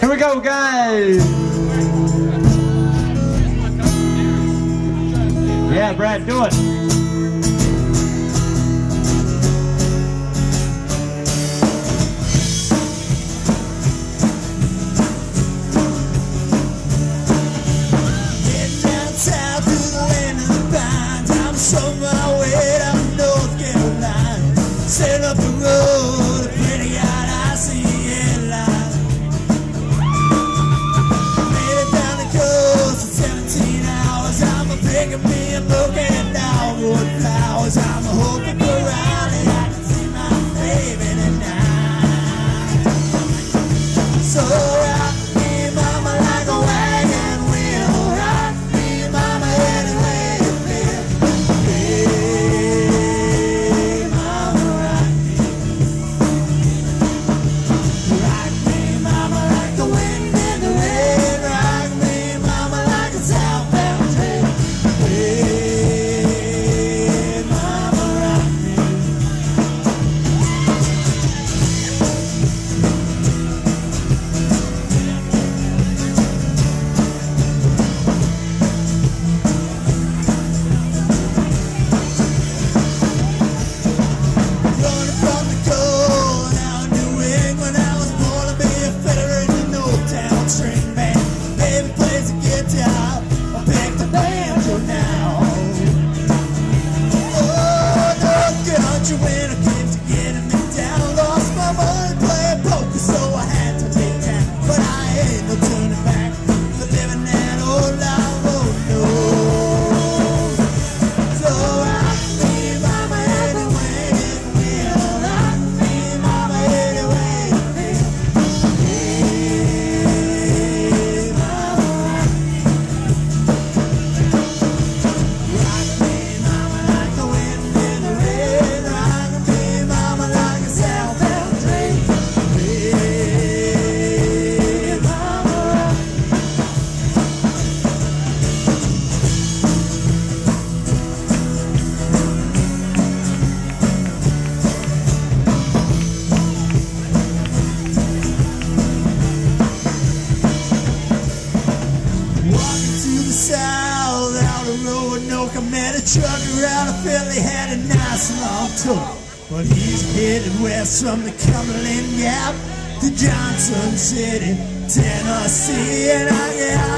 Here we go, guys. Yeah, Brad, do it. the truck around, I felt had a nice long talk. But he's headed west from the Cumberland Gap to Johnson City, Tennessee, and I, yeah,